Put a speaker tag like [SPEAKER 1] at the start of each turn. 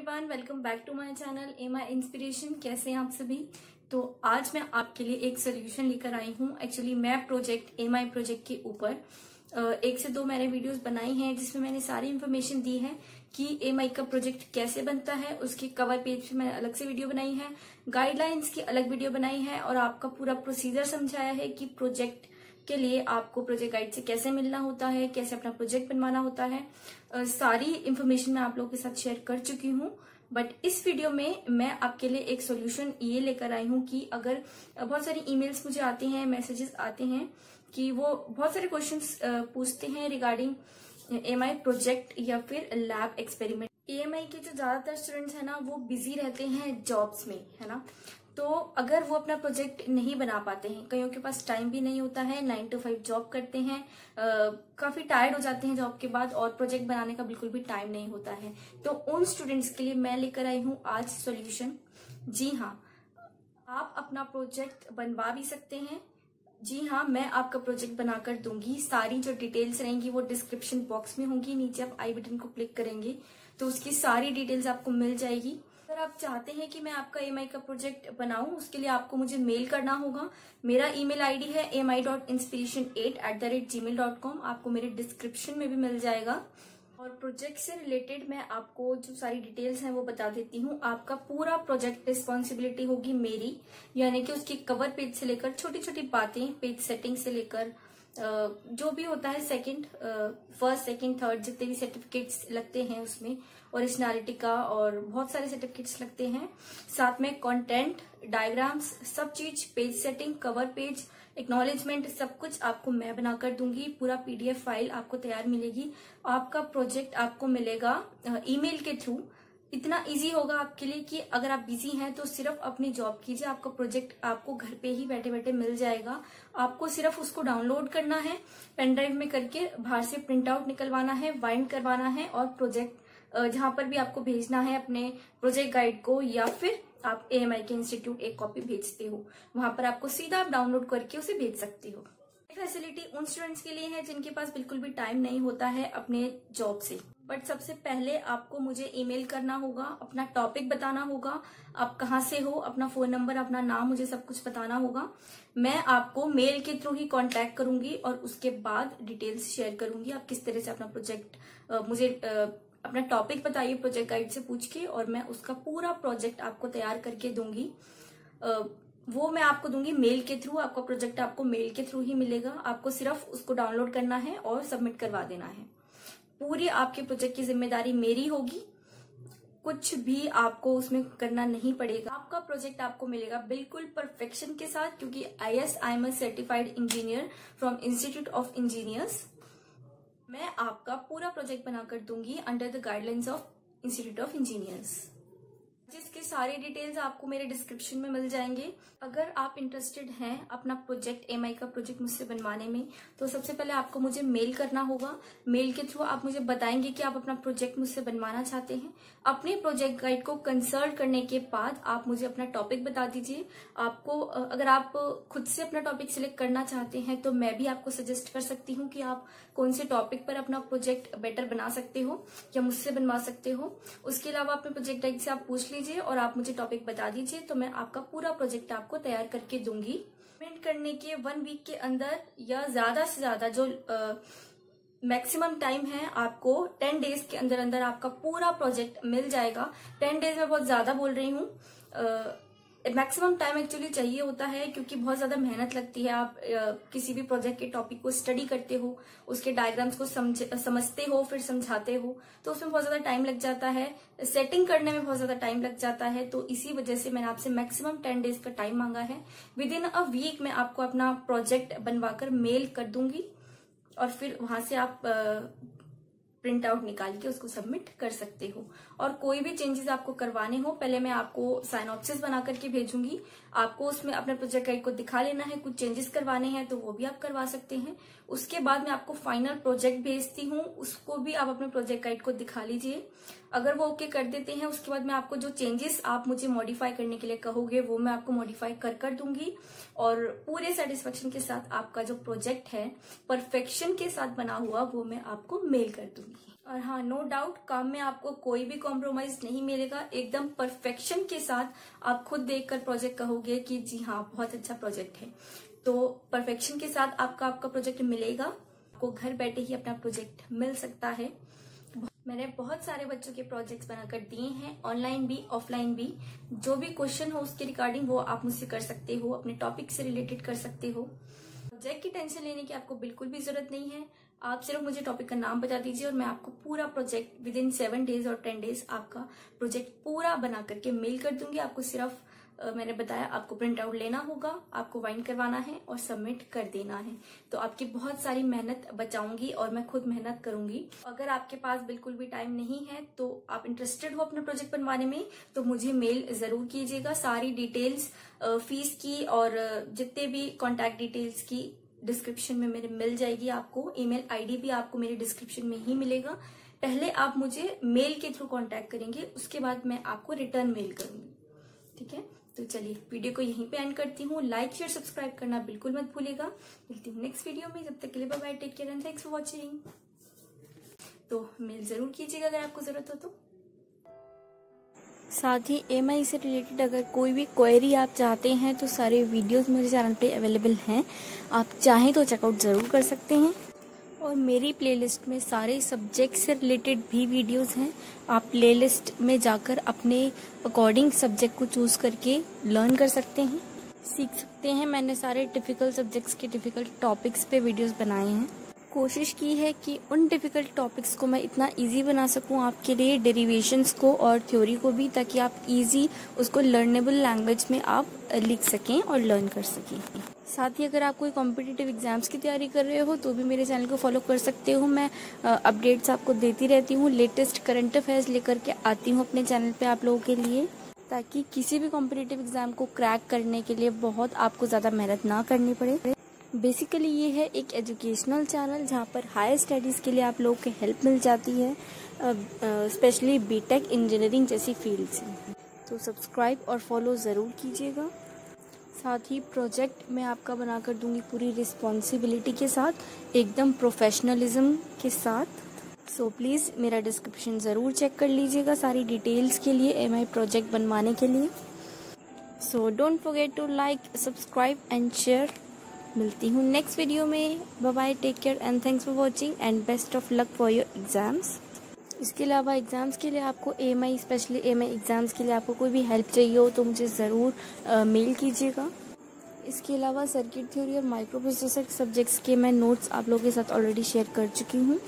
[SPEAKER 1] Everyone welcome back to my channel M inspiration कैसे हैं आप सभी? तो आज मैं आपके लिए एक सोल्यूशन लेकर आई हूँ। एक्चुअली मैं प्रोजेक्ट एम आई प्रोजेक्ट के ऊपर एक से दो मैंने वीडियोस बनाई हैं, जिसमें मैंने सारी इन्फॉर्मेशन दी है कि एम आई का प्रोजेक्ट कैसे बनता है। उसके कवर पेज पे मैंने अलग से वीडियो बनाई है गाइडलाइंस की अलग वीडियो बनाई है, और आपका पूरा प्रोसीजर समझाया है कि प्रोजेक्ट के लिए आपको प्रोजेक्ट गाइड से कैसे मिलना होता है, कैसे अपना प्रोजेक्ट बनवाना होता है। सारी इन्फॉर्मेशन मैं आप लोगों के साथ शेयर कर चुकी हूँ। बट इस वीडियो में मैं आपके लिए एक सोल्यूशन ये लेकर आई हूँ कि अगर बहुत सारी ईमेल्स मुझे आते हैं मैसेजेस आते हैं कि वो बहुत सारे क्वेश्चंस पूछते हैं रिगार्डिंग एमआई प्रोजेक्ट या फिर लैब एक्सपेरिमेंट एएमआई के जो ज़्यादातर स्टूडेंट्स है ना, वो बिज़ी रहते हैं जॉब्स में, है ना? तो अगर वो अपना प्रोजेक्ट नहीं बना पाते हैं, कईयों के पास टाइम भी नहीं होता है नाइन टू फाइव जॉब करते हैं काफ़ी टायर्ड हो जाते हैं जॉब के बाद और प्रोजेक्ट बनाने का बिल्कुल भी टाइम नहीं होता है। तो उन स्टूडेंट्स के लिए मैं लेकर आई हूँ आज सॉल्यूशन जी हाँ आप अपना प्रोजेक्ट बनवा भी सकते हैं। जी हाँ मैं आपका प्रोजेक्ट बनाकर दूँगी। सारी जो डिटेल्स रहेंगी वो डिस्क्रिप्शन बॉक्स में होंगी। नीचे आप आई बटन को क्लिक करेंगे। तो उसकी सारी डिटेल्स आपको मिल जाएगी। अगर आप चाहते हैं कि मैं आपका एम का प्रोजेक्ट बनाऊँ, उसके लिए आपको मुझे मेल करना होगा। मेरा ईमेल आईडी है M I dot inspiration at at the rate Gmail dot com आपको मेरे डिस्क्रिप्शन में भी मिल जाएगा। और प्रोजेक्ट से रिलेटेड मैं आपको जो सारी डिटेल्स हैं वो बता देती हूँ। आपका पूरा प्रोजेक्ट रिस्पॉन्सिबिलिटी होगी मेरी। यानी कि उसकी कवर पेज से लेकर छोटी छोटी बातें पेज सेटिंग से लेकर जो भी होता है सेकंड फ़र्स्ट सेकंड थर्ड जितने भी सर्टिफिकेट्स लगते हैं उसमें ओरिजिनलिटी का और बहुत सारे सर्टिफिकेट्स लगते हैं। साथ में कंटेंट डायग्राम्स सब चीज़ page setting cover page acknowledgement सब कुछ आपको मैं बनाकर दूँगी। पूरा पीडीएफ फ़ाइल आपको तैयार मिलेगी। आपका प्रोजेक्ट आपको मिलेगा ईमेल के थ्रू इतना इजी होगा आपके लिए कि अगर आप बिज़ी हैं तो सिर्फ़ अपनी जॉब कीजिए। आपका प्रोजेक्ट आपको घर पे ही बैठे बैठे मिल जाएगा। आपको सिर्फ़ उसको डाउनलोड करना है पेन ड्राइव में करके बाहर से प्रिंट आउट निकलवाना है वाइंड करवाना है और प्रोजेक्ट जहाँ पर भी आपको भेजना है अपने प्रोजेक्ट गाइड को या फिर आप एएमआई के इंस्टीट्यूट एक कॉपी भेजते हो। वहाँ पर आपको सीधा आप डाउनलोड करके उसे भेज सकते हो। फैसिलिटी उन स्टूडेंट्स के लिए है जिनके पास बिल्कुल भी टाइम नहीं होता है अपने जॉब से। बट सबसे पहले आपको मुझे ईमेल करना होगा अपना टॉपिक बताना होगा आप कहाँ से हो अपना फ़ोन नंबर अपना नाम मुझे सब कुछ बताना होगा। मैं आपको मेल के थ्रू ही कांटेक्ट करूँगी और उसके बाद डिटेल्स शेयर करूँगी आप किस तरह से अपना प्रोजेक्ट मुझे आ, अपना टॉपिक बताइए प्रोजेक्ट गाइड से पूछ के और मैं उसका पूरा प्रोजेक्ट आपको तैयार करके दूँगी। वो मैं आपको दूँगी मेल के थ्रू आपका प्रोजेक्ट आपको मेल के थ्रू ही मिलेगा। आपको सिर्फ़ उसको डाउनलोड करना है और सबमिट करवा देना है। पूरी आपके प्रोजेक्ट की ज़िम्मेदारी मेरी होगी। कुछ भी आपको उसमें करना नहीं पड़ेगा। आपका प्रोजेक्ट आपको मिलेगा बिल्कुल परफेक्शन के साथ, क्योंकि I as I am certified engineer from Institute of Engineers मैं आपका पूरा प्रोजेक्ट बनाकर दूँगी under the guidelines of Institute of Engineers जिसकी सारी डिटेल्स आपको मेरे डिस्क्रिप्शन में मिल जाएँगे। अगर आप इंटरेस्टेड हैं अपना प्रोजेक्ट एम का प्रोजेक्ट मुझसे बनवाने में तो सबसे पहले आपको मुझे मेल करना होगा। मेल के थ्रू आप मुझे बताएँगे कि आप अपना प्रोजेक्ट मुझसे बनवाना चाहते हैं। अपने प्रोजेक्ट गाइड को कंसल्ट करने के बाद आप मुझे अपना टॉपिक बता दीजिए। आपको अगर आप खुद से अपना टॉपिक सिलेक्ट करना चाहते हैं तो मैं भी आपको सजेस्ट कर सकती हूँ कि आप कौन से टॉपिक पर अपना प्रोजेक्ट बेटर बना सकते हो या मुझसे बनवा सकते हो। उसके अलावा अपने प्रोजेक्ट गाइड से आप पूछ लीजिए और आप मुझे टॉपिक बता दीजिए तो मैं आपका पूरा प्रोजेक्ट आपको तैयार करके दूँगी। पेमेंट करने के वन वीक के अंदर या ज़्यादा से ज़्यादा जो मैक्सिमम टाइम है, आपको टेन डेज़ के अंदर अंदर आपका पूरा प्रोजेक्ट मिल जाएगा। टेन डेज़ में बहुत ज़्यादा बोल रही हूँ। मैक्सिमम टाइम एक्चुअली चाहिए होता है क्योंकि बहुत ज़्यादा मेहनत लगती है आप किसी भी प्रोजेक्ट के टॉपिक को स्टडी करते हो उसके डायग्राम्स को समझ, समझते हो फिर समझाते हो तो उसमें बहुत ज़्यादा टाइम लग जाता है। सेटिंग करने में बहुत ज़्यादा टाइम लग जाता है तो इसी वजह से मैंने आपसे मैक्सिमम टेन डेज़ का टाइम मांगा है। विद इन अ वीक मैं आपको अपना प्रोजेक्ट बनवाकर मेल कर दूँगी और फिर वहाँ से आप प्रिंट आउट निकाल के उसको सबमिट कर सकते हो। और कोई भी चेंजेस आपको करवाने हो, पहले मैं आपको साइन ऑप्सिस बना करके भेजूँगी। आपको उसमें अपने प्रोजेक्ट गाइड को दिखा लेना है, कुछ चेंजेस करवाने हैं तो वो भी आप करवा सकते हैं। उसके बाद मैं आपको फाइनल प्रोजेक्ट भेजती हूँ, उसको भी आप अपने प्रोजेक्ट गाइड को दिखा लीजिए। अगर वो ओके कर देते हैं, उसके बाद मैं आपको जो चेंजेस आप मुझे मॉडिफाई करने के लिए कहोगे, वो मैं आपको मॉडिफाई कर कर दूँगी। और पूरे सेटिस्फेक्शन के साथ आपका जो प्रोजेक्ट है परफेक्शन के साथ बना हुआ, वो मैं आपको मेल कर दूँगी। और हाँ नो डाउट काम में आपको कोई भी कॉम्प्रोमाइज नहीं मिलेगा। एकदम परफेक्शन के साथ आप खुद देखकर प्रोजेक्ट कहोगे कि जी हाँ बहुत अच्छा प्रोजेक्ट है। तो परफेक्शन के साथ आपका आपका प्रोजेक्ट मिलेगा। आपको घर बैठे ही अपना प्रोजेक्ट मिल सकता है। मैंने बहुत सारे बच्चों के प्रोजेक्ट्स बनाकर दिए हैं ऑनलाइन भी ऑफलाइन भी। जो भी क्वेश्चन हो उसके रिगार्डिंग वो आप मुझसे कर सकते हो, अपने टॉपिक से रिलेटेड कर सकते हो। प्रोजेक्ट की टेंशन लेने की आपको बिल्कुल भी ज़रूरत नहीं है। आप सिर्फ़ मुझे टॉपिक का नाम बता दीजिए और मैं आपको पूरा project within seven days और टेन डेज़ आपका प्रोजेक्ट पूरा बना करके मेल कर दूँगी। आपको सिर्फ़ मैंने बताया आपको प्रिंट आउट लेना होगा, आपको वाइंड करवाना है और सबमिट कर देना है। तो आपकी बहुत सारी मेहनत बचाऊँगी और मैं खुद मेहनत करूँगी। अगर आपके पास बिल्कुल भी टाइम नहीं है तो आप इंटरेस्टेड हो अपना प्रोजेक्ट बनवाने में तो मुझे मेल ज़रूर कीजिएगा। सारी डिटेल्स फ़ीस की और जितने भी कॉन्टेक्ट डिटेल्स की डिस्क्रिप्शन में मेरे मिल जाएगी आपको। ईमेल आईडी भी आपको मेरे डिस्क्रिप्शन में ही मिलेगा। पहले आप मुझे मेल के थ्रू कांटेक्ट करेंगे, उसके बाद मैं आपको रिटर्न मेल करूँगी। ठीक है? तो चलिए वीडियो को यहीं पे एंड करती हूँ। लाइक शेयर सब्सक्राइब करना बिल्कुल मत भूलेगा मिलती हूँ नेक्स्ट वीडियो में। जब तक के लिए bye take care and thanks for watching तो मेल ज़रूर कीजिएगा अगर आपको ज़रूरत हो तो।
[SPEAKER 2] साथ ही एमआई से रिलेटेड अगर कोई भी क्वेरी आप चाहते हैं तो सारे वीडियोस मेरे चैनल पे अवेलेबल हैं। आप चाहें तो चेकआउट ज़रूर कर सकते हैं। और मेरी प्लेलिस्ट में सारे सब्जेक्ट से रिलेटेड भी वीडियोस हैं। आप प्लेलिस्ट में जाकर अपने अकॉर्डिंग सब्जेक्ट को चूज़ करके लर्न कर सकते हैं। सीख सकते हैं। मैंने सारे डिफ़िकल्ट सब्जेक्ट्स के डिफ़िकल्ट टॉपिक्स पे वीडियोस बनाए हैं। कोशिश की है कि उन डिफ़िकल्ट टॉपिक्स को मैं इतना इजी बना सकूँ आपके लिए डेरिवेशंस को और थ्योरी को भी, ताकि आप इजी उसको लर्नेबल लैंग्वेज में आप लिख सकें और लर्न कर सकें। साथ ही अगर आप कोई कॉम्पिटिटिव एग्ज़ाम्स की तैयारी कर रहे हो तो भी मेरे चैनल को फॉलो कर सकते हो। मैं अपडेट्स आपको देती रहती हूँ लेटेस्ट करंट अफेयर्स लेकर के आती हूँ अपने चैनल पे आप लोगों के लिए, ताकि किसी भी कॉम्पिटिटिव एग्ज़ाम को क्रैक करने के लिए बहुत आपको ज़्यादा मेहनत ना करनी पड़े। बेसिकली ये है एक एजुकेशनल चैनल जहाँ पर हायर स्टडीज़ के लिए आप लोगों की हेल्प मिल जाती है स्पेशली बीटेक इंजीनियरिंग जैसी फ़ील्ड से तो सब्सक्राइब और फॉलो ज़रूर कीजिएगा। साथ ही प्रोजेक्ट मैं आपका बनाकर दूँगी पूरी रिस्पॉन्सिबिलिटी के साथ एकदम प्रोफेशनलिज्म के साथ। सो so, प्लीज़ मेरा डिस्क्रिप्शन ज़रूर चेक कर लीजिएगा सारी डिटेल्स के लिए एम आई प्रोजेक्ट बनवाने के लिए। So don't forget to like subscribe and share मिलती हूँ नेक्स्ट वीडियो में। Bye take care and thanks for watching and best of luck for your exams इसके अलावा एग्ज़ाम्स के लिए आपको M I specially M I exams के लिए आपको कोई भी हेल्प चाहिए हो तो मुझे ज़रूर मेल कीजिएगा। इसके अलावा सर्किट थ्योरी और माइक्रो प्रोसेसर सब्जेक्ट्स के मैं नोट्स आप लोगों के साथ ऑलरेडी शेयर कर चुकी हूँ।